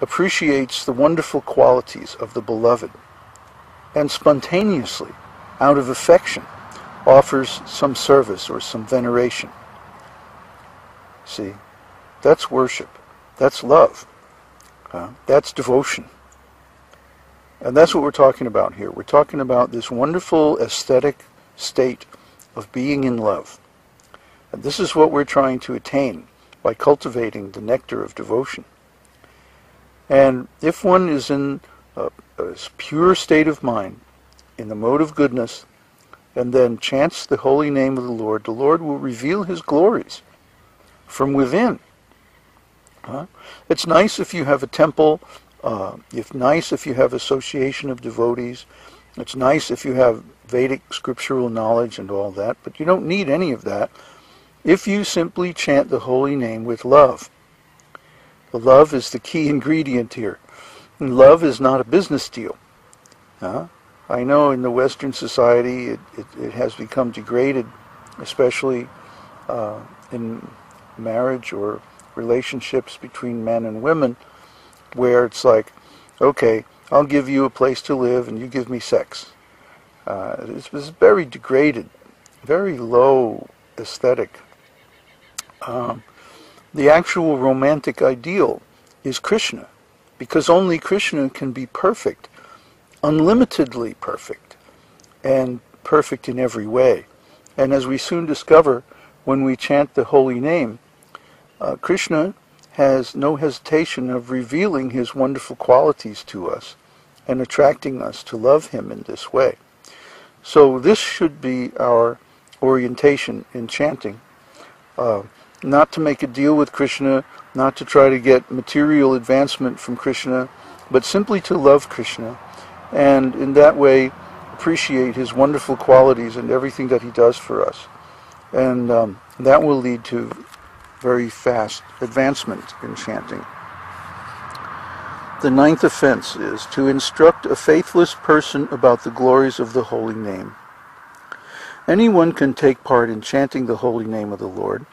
appreciates the wonderful qualities of the beloved and spontaneously, out of affection, offers some service or some veneration. See, that's worship. That's love. Uh, that's devotion. And that's what we're talking about here. We're talking about this wonderful aesthetic state of being in love. And this is what we're trying to attain by cultivating the nectar of devotion. And if one is in a, a pure state of mind, in the mode of goodness, and then chants the holy name of the Lord, the Lord will reveal his glories from within. Huh? It's nice if you have a temple. Uh, it's nice if you have association of devotees. It's nice if you have Vedic scriptural knowledge and all that, but you don't need any of that if you simply chant the holy name with love. Love is the key ingredient here. And love is not a business deal. Uh, I know in the Western society it, it, it has become degraded, especially uh, in marriage or relationships between men and women, where it's like, okay, I'll give you a place to live and you give me sex. Uh, it was very degraded, very low aesthetic. Um, the actual romantic ideal is Krishna, because only Krishna can be perfect, unlimitedly perfect, and perfect in every way. And as we soon discover when we chant the holy name, uh, Krishna has no hesitation of revealing his wonderful qualities to us and attracting us to love him in this way. So this should be our orientation in chanting. Uh, not to make a deal with Krishna, not to try to get material advancement from Krishna, but simply to love Krishna and in that way appreciate his wonderful qualities and everything that he does for us. And um, that will lead to very fast advancement in chanting. The ninth offense is to instruct a faithless person about the glories of the holy name. Anyone can take part in chanting the holy name of the Lord,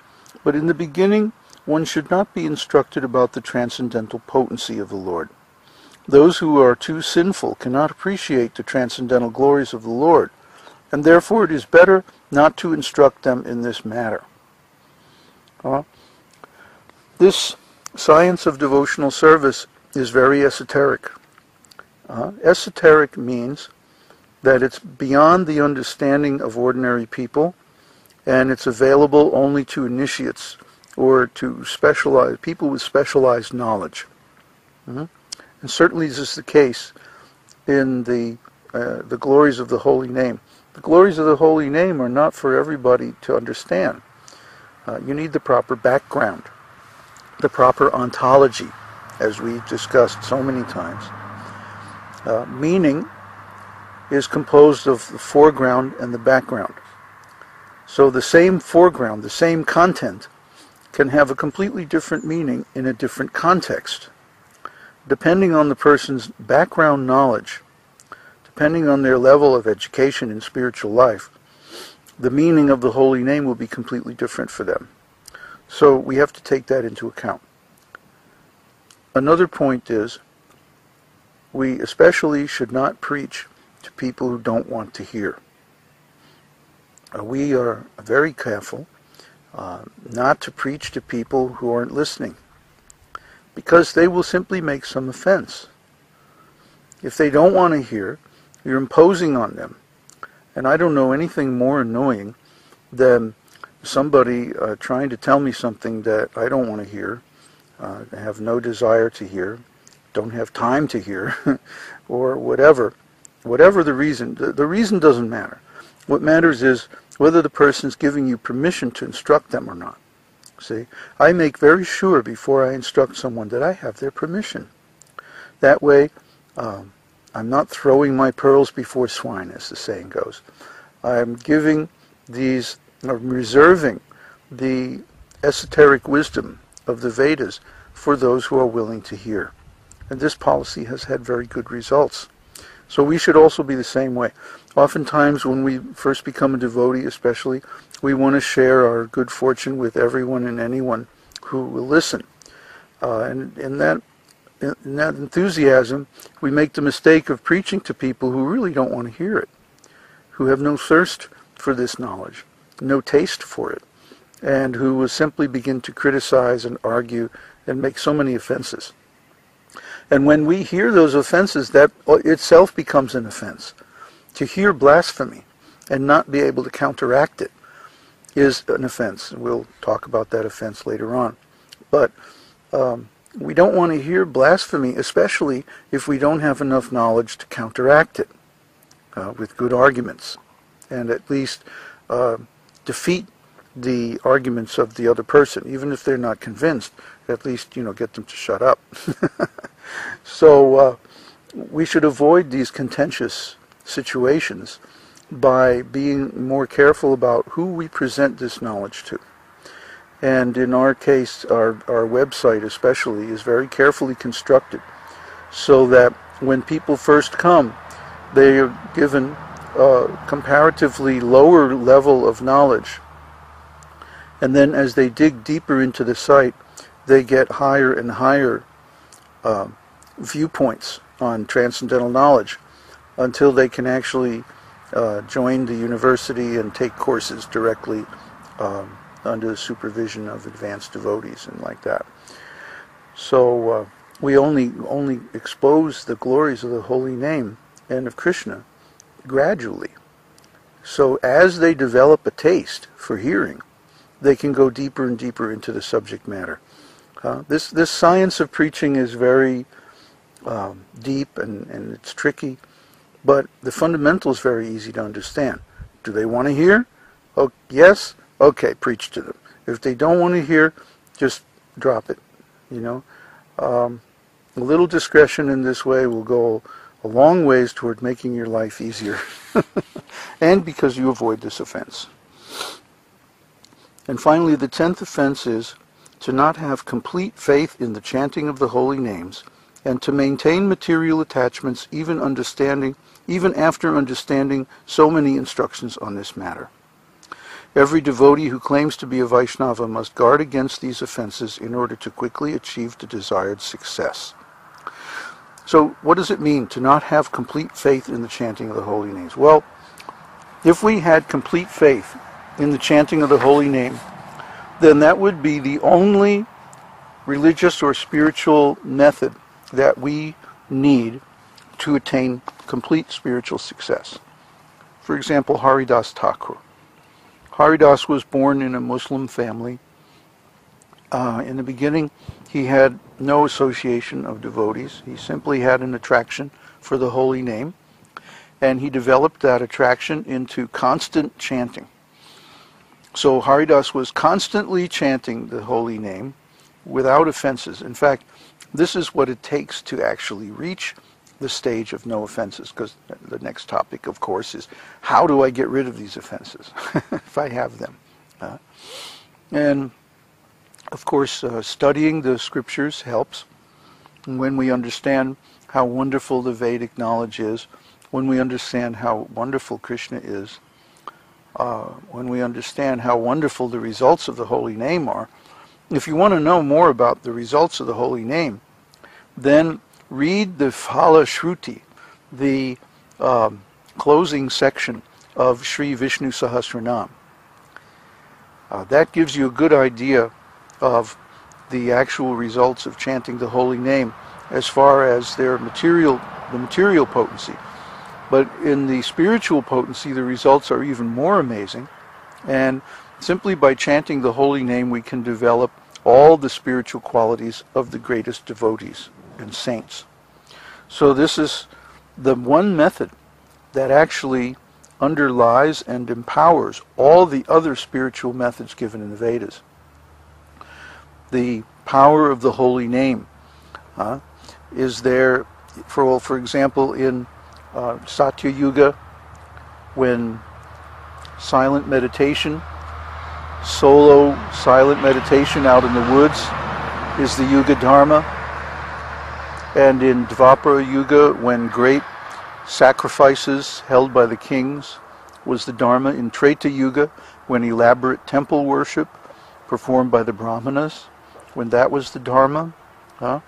but in the beginning one should not be instructed about the transcendental potency of the Lord. Those who are too sinful cannot appreciate the transcendental glories of the Lord, and therefore it is better not to instruct them in this matter. Uh, this science of devotional service is very esoteric. Uh, esoteric means that it's beyond the understanding of ordinary people and it's available only to initiates or to specialized people with specialized knowledge. Mm-hmm. And certainly this is the case in the uh, the glories of the holy name. The glories of the holy name are not for everybody to understand. Uh, you need the proper background, the proper ontology, as we've discussed so many times. Uh, meaning is composed of the foreground and the background. So the same foreground, the same content, can have a completely different meaning in a different context. Depending on the person's background knowledge, depending on their level of education in spiritual life, the meaning of the holy name will be completely different for them. So we have to take that into account. Another point is we especially should not preach to people who don't want to hear. Uh, we are very careful uh, not to preach to people who aren't listening because they will simply make some offense. If they don't want to hear, you're imposing on them. And I don't know anything more annoying than somebody uh, trying to tell me something that I don't want to hear, uh, have no desire to hear, don't have time to hear, or whatever. Whatever the reason, the, the reason doesn't matter. What matters is whether the person's giving you permission to instruct them or not. See, I make very sure before I instruct someone that I have their permission. That way, um, I'm not throwing my pearls before swine, as the saying goes. I'm giving these, I'm reserving the esoteric wisdom of the Vedas for those who are willing to hear. And this policy has had very good results. So we should also be the same way. Oftentimes, when we first become a devotee, especially, we want to share our good fortune with everyone and anyone who will listen. Uh, and, that in that enthusiasm, we make the mistake of preaching to people who really don't want to hear it, who have no thirst for this knowledge, no taste for it, and who will simply begin to criticize and argue and make so many offenses. And when we hear those offenses, that itself becomes an offense. To hear blasphemy and not be able to counteract it is an offense. We'll talk about that offense later on. But um, we don't want to hear blasphemy, especially if we don't have enough knowledge to counteract it uh, with good arguments and at least uh, defeat the arguments of the other person, even if they're not convinced. At least, you know, get them to shut up. so uh, we should avoid these contentious situations by being more careful about who we present this knowledge to. And in our case, our, our website especially is very carefully constructed so that when people first come, they are given a comparatively lower level of knowledge. And then as they dig deeper into the site, they get higher and higher uh, viewpoints on transcendental knowledge until they can actually uh, join the university and take courses directly um, under the supervision of advanced devotees and like that. So uh, we only only expose the glories of the holy name and of Krishna gradually. So as they develop a taste for hearing, they can go deeper and deeper into the subject matter. Uh, this this science of preaching is very um, deep and, and it's tricky, but the fundamental is very easy to understand. Do they want to hear? Oh, yes. Okay, preach to them. If they don't want to hear, just drop it. You know, um, a little discretion in this way will go a long ways toward making your life easier, and because you avoid this offense. And finally, the tenth offense is to not have complete faith in the chanting of the holy names, and to maintain material attachments even understanding even after understanding so many instructions on this matter. Every devotee who claims to be a Vaishnava must guard against these offenses in order to quickly achieve the desired success. So, what does it mean to not have complete faith in the chanting of the holy names? Well, if we had complete faith in the chanting of the holy name, then that would be the only religious or spiritual method that we need to attain complete spiritual success. For example, Haridas Thakur. Haridas was born in a Muslim family. Uh, in the beginning, he had no association of devotees. He simply had an attraction for the holy name, and he developed that attraction into constant chanting. So Haridas was constantly chanting the holy name without offenses. In fact, this is what it takes to actually reach the stage of no offenses, because the next topic, of course, is how do I get rid of these offenses if I have them? Uh, and of course, uh, studying the scriptures helps. When we understand how wonderful the Vedic knowledge is, when we understand how wonderful Krishna is, uh, when we understand how wonderful the results of the holy name are, if you want to know more about the results of the holy name, then read the Phala Shruti, the um, closing section of Sri Vishnu Sahasranam. Uh, that gives you a good idea of the actual results of chanting the holy name as far as their material, the material potency. But in the spiritual potency, the results are even more amazing. And simply by chanting the holy name, we can develop all the spiritual qualities of the greatest devotees and saints. So this is the one method that actually underlies and empowers all the other spiritual methods given in the Vedas. The power of the holy name uh, is there, for, for example, in uh, Satya Yuga, when silent meditation, solo silent meditation out in the woods is the Yuga Dharma and in Dvapara Yuga, when great sacrifices held by the kings was the Dharma. In Treta Yuga, when elaborate temple worship performed by the Brahmanas, when that was the Dharma. Huh?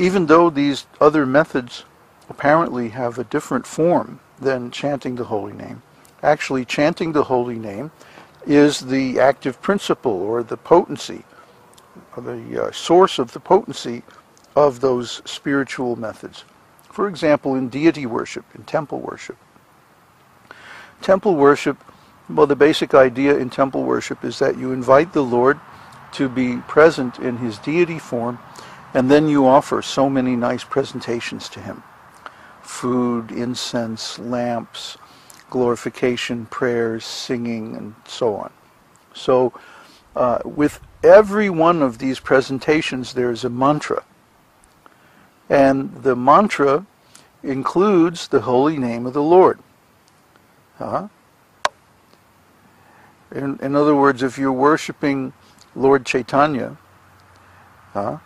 even though these other methods apparently have a different form than chanting the holy name, actually chanting the holy name is the active principle or the potency, or the uh, source of the potency of those spiritual methods. For example, in deity worship, in temple worship. Temple worship, well, the basic idea in temple worship is that you invite the Lord to be present in his deity form, and then you offer so many nice presentations to him food, incense, lamps, glorification, prayers, singing, and so on. So, uh, with every one of these presentations, there's a mantra. And the mantra includes the holy name of the Lord. Uh-huh. In, in other words, if you're worshiping Lord Chaitanya, uh,